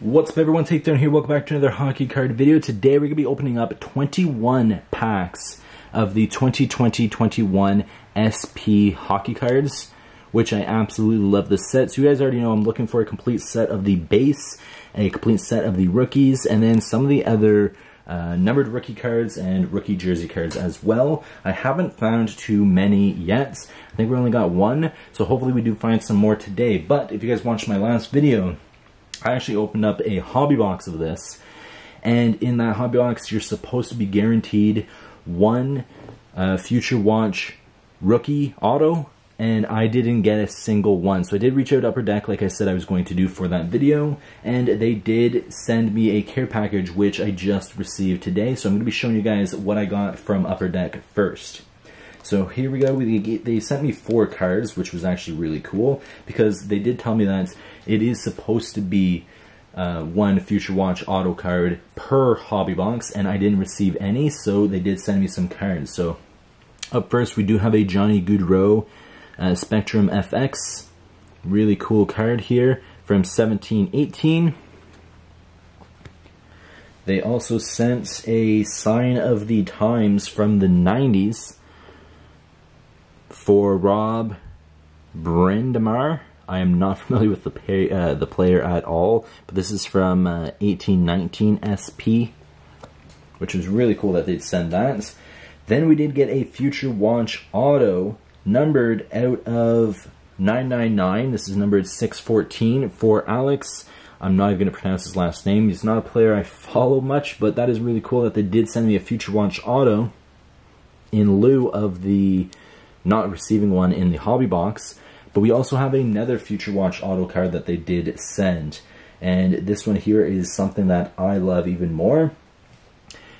What's up everyone, Takedown here, welcome back to another hockey card video. Today we're going to be opening up 21 packs of the 2020-21 SP hockey cards, which I absolutely love this set. So you guys already know I'm looking for a complete set of the base, a complete set of the rookies, and then some of the other uh, numbered rookie cards and rookie jersey cards as well. I haven't found too many yet. I think we only got one, so hopefully we do find some more today. But if you guys watched my last video, I actually opened up a hobby box of this, and in that hobby box, you're supposed to be guaranteed one uh, Future Watch rookie auto, and I didn't get a single one. So I did reach out to Upper Deck, like I said I was going to do for that video, and they did send me a care package, which I just received today. So I'm going to be showing you guys what I got from Upper Deck first. So here we go. They sent me four cards, which was actually really cool because they did tell me that it is supposed to be uh, one Future Watch auto card per hobby box, and I didn't receive any, so they did send me some cards. So up first, we do have a Johnny Gaudreau uh, Spectrum FX. Really cool card here from 1718. They also sent a Sign of the Times from the 90s for Rob Brind'Amour. I am not familiar with the pay, uh, the player at all, but this is from uh, 1819 SP, which was really cool that they'd send that. Then we did get a Future Watch Auto numbered out of 999. This is numbered 614 for Alex. I'm not even going to pronounce his last name. He's not a player I follow much, but that is really cool that they did send me a Future Watch Auto in lieu of the not receiving one in the hobby box. But we also have another Future Watch auto card that they did send. And this one here is something that I love even more.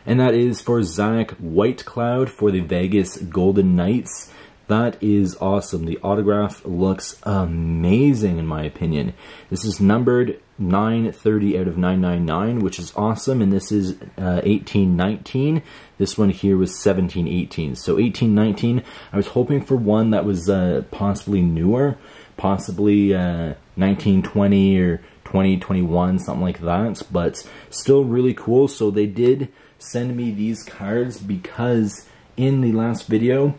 And that is for Zach Whitecloud for the Vegas Golden Knights. That is awesome. The autograph looks amazing in my opinion. This is numbered 930 out of 999, which is awesome. And this is uh, 1819. This one here was 1718. So 1819, I was hoping for one that was uh, possibly newer, possibly uh, 1920 or 2021, something like that. But still really cool. So they did send me these cards because in the last video,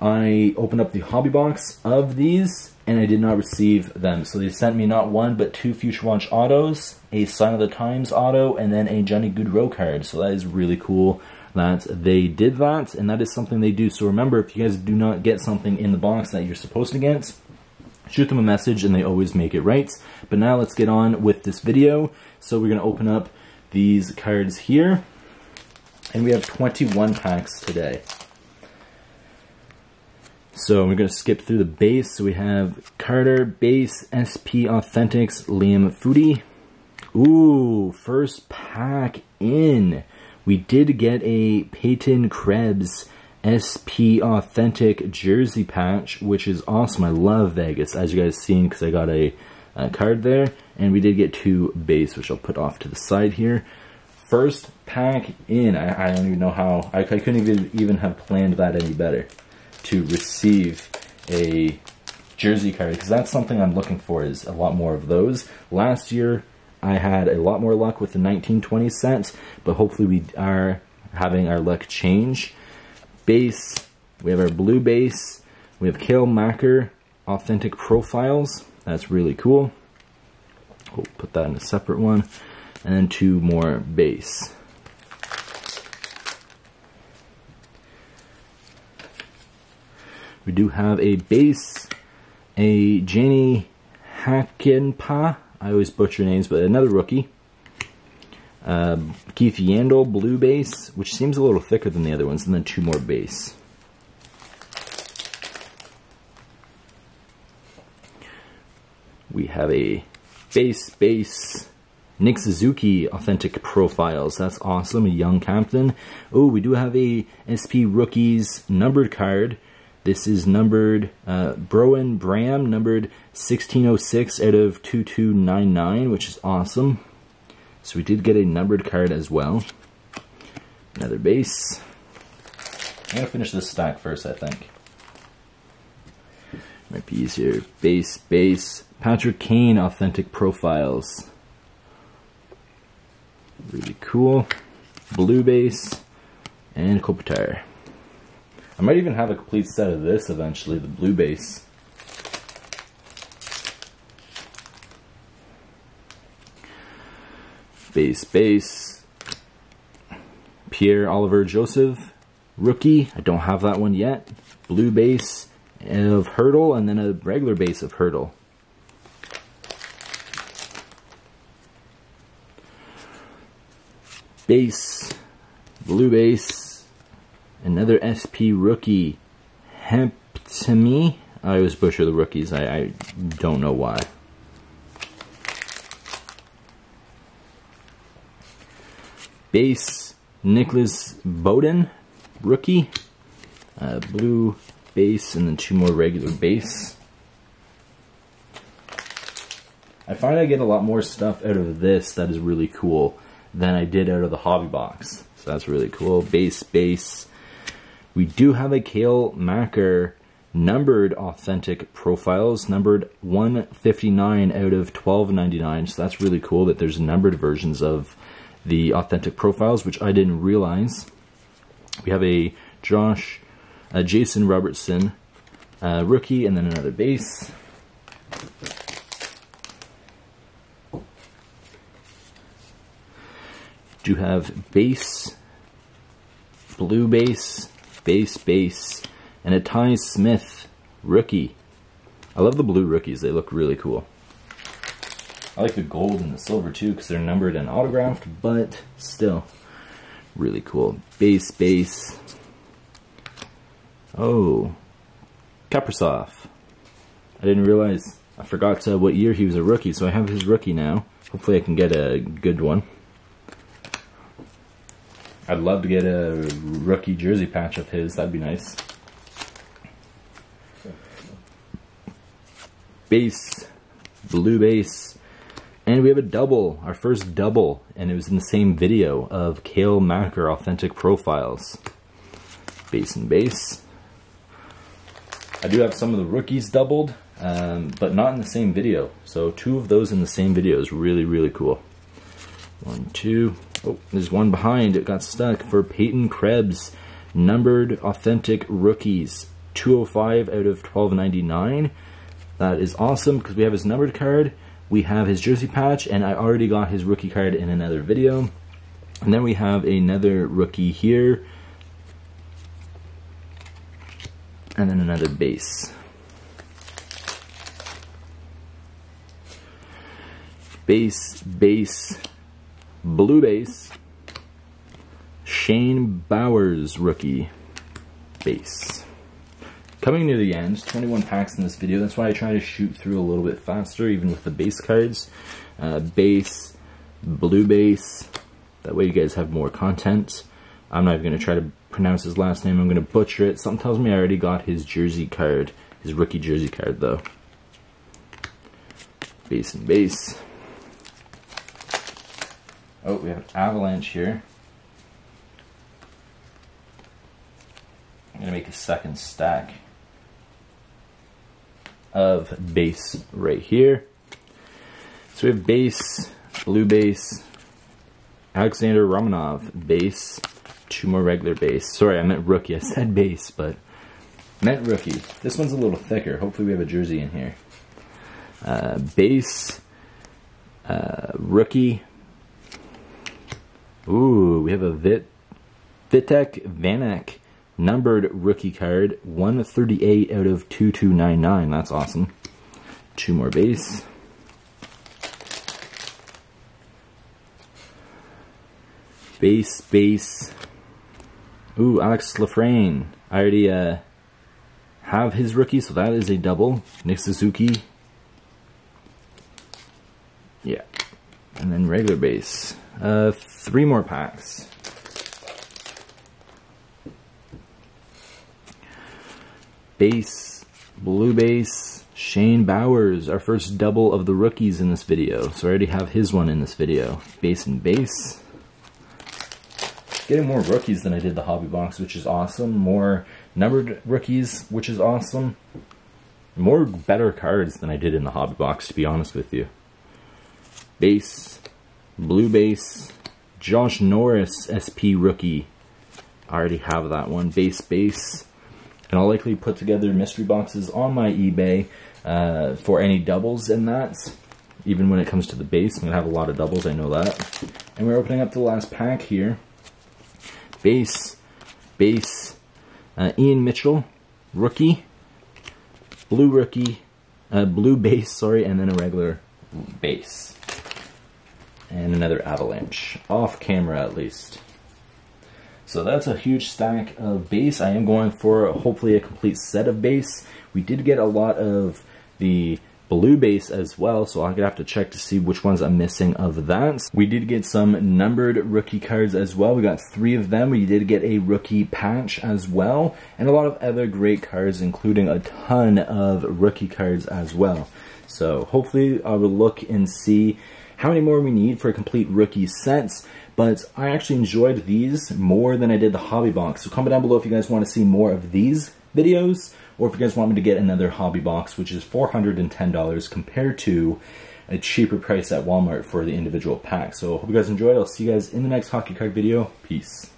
I opened up the hobby box of these and I did not receive them. So they sent me not one but two Future Watch autos, a Sign of the Times auto, and then a Johnny Gaudreau card. So that is really cool that they did that, and that is something they do. So remember, if you guys do not get something in the box that you're supposed to get, shoot them a message and they always make it right. But now let's get on with this video. So we're going to open up these cards here. And we have 21 packs today. So we're going to skip through the base. So we have Carter, base, SP Authentics, Liam Foudy. Ooh, first pack in. We did get a Peyton Krebs SP Authentic jersey patch, which is awesome. I love Vegas, as you guys seen, because I got a, a card there. And we did get two base, which I'll put off to the side here. First pack in. I, I don't even know how. I, I couldn't even, even have planned that any better to receive a jersey card because that's something I'm looking for is a lot more of those. Last year I had a lot more luck with the 1920 cents, but hopefully we are having our luck change. Base, we have our blue base, we have Cale Makar authentic profiles. That's really cool. We'll put that in a separate one. And then two more base. We do have a base, a Jani Hakanpää. I always butcher names, but another rookie. Uh, Keith Yandle, blue base, which seems a little thicker than the other ones, and then two more base. We have a base, base, Nick Suzuki authentic profiles. That's awesome. A young captain. Oh, we do have a SP rookies numbered card this is numbered uh, Broen Bram, numbered 1606 out of 2299, which is awesome. So we did get a numbered card as well. Another base. I'm going to finish this stack first, I think. Might be easier. Base, base. Patrick Kane authentic profiles. Really cool. Blue base and Kopitar. I might even have a complete set of this eventually, the blue base. Base, base. Pierre Olivier Joseph, rookie. I don't have that one yet. Blue base of Hertl and then a regular base of Hertl. Base, blue base, another SP rookie, Hemptemi. I always butcher the rookies. I, I don't know why. Base, Nicholas Beaudin, rookie. Uh, blue base and then two more regular base. I find I get a lot more stuff out of this that is really cool than I did out of the hobby box. So that's really cool. Base, base. We do have a Cale Makar numbered authentic profiles, numbered 159 out of 1299. So that's really cool that there's numbered versions of the authentic profiles, which I didn't realize. We have a Josh, uh, Jason Robertson rookie, and then another base. Do have base, blue base, base, base, and a Ty Smith rookie. I love the blue rookies, they look really cool. I like the gold and the silver too because they're numbered and autographed, but still really cool. Base, base. Oh, Kaprizov. I didn't realize, I forgot uh, what year he was a rookie, so I have his rookie now. Hopefully I can get a good one. I'd love to get a rookie jersey patch of his, that'd be nice. Base, blue base, and we have a double, our first double, and it was in the same video of Cale Makar Authentic Profiles. Base and base. I do have some of the rookies doubled, um, but not in the same video. So two of those in the same video is really, really cool. One, two. Oh, there's one behind. It got stuck for Peyton Krebs. Numbered Authentic Rookies. 205 out of 1299. That is awesome because we have his numbered card we have his jersey patch, and I already got his rookie card in another video. And then we have another rookie here. And then another base. Base, base, blue base. Shane Bowers rookie base. Coming near the end, 21 packs in this video, that's why I try to shoot through a little bit faster, even with the base cards. Uh, base, blue base, that way you guys have more content. I'm not even going to try to pronounce his last name, I'm going to butcher it. Something tells me I already got his jersey card, his rookie jersey card though. Base and base. Oh, we have an Avalanche here. I'm going to make a second stack of base right here. So we have base, blue base, Alexander Romanov base, two more regular base. Sorry, I meant rookie. I said base, but meant rookie. This one's a little thicker. Hopefully we have a jersey in here. Uh, base, uh, rookie. Ooh, we have a Vit, Vitek Vanek numbered rookie card, 138 out of 2299. That's awesome. Two more base. Base, base. Ooh, Alex Lafreniere. I already uh, have his rookie, so that is a double. Nick Suzuki. Yeah. And then regular base. Uh, three more packs. base, blue base, Shane Bowers, our first double of the rookies in this video. So I already have his one in this video. Base and base. Getting more rookies than I did the hobby box, which is awesome. More numbered rookies, which is awesome. More better cards than I did in the hobby box, to be honest with you. Base, blue base, Josh Norris SP rookie. I already have that one. Base base. And I'll likely put together mystery boxes on my eBay uh, for any doubles in that. Even when it comes to the base, I'm going to have a lot of doubles, I know that. And we're opening up the last pack here. Base, base, uh, Ian Mitchell, rookie, blue rookie, uh, blue base, sorry, and then a regular base. And another avalanche, off camera at least. So that's a huge stack of base. I am going for hopefully a complete set of base. We did get a lot of the blue base as well, so I'm gonna have to check to see which ones I'm missing of that. We did get some numbered rookie cards as well. We got three of them. We did get a rookie patch as well, and a lot of other great cards, including a ton of rookie cards as well. So hopefully I will look and see how many more we need for a complete rookie sets but I actually enjoyed these more than I did the hobby box. So comment down below if you guys want to see more of these videos, or if you guys want me to get another hobby box, which is $410 compared to a cheaper price at Walmart for the individual pack. So hope you guys enjoyed. I'll see you guys in the next hockey card video. Peace.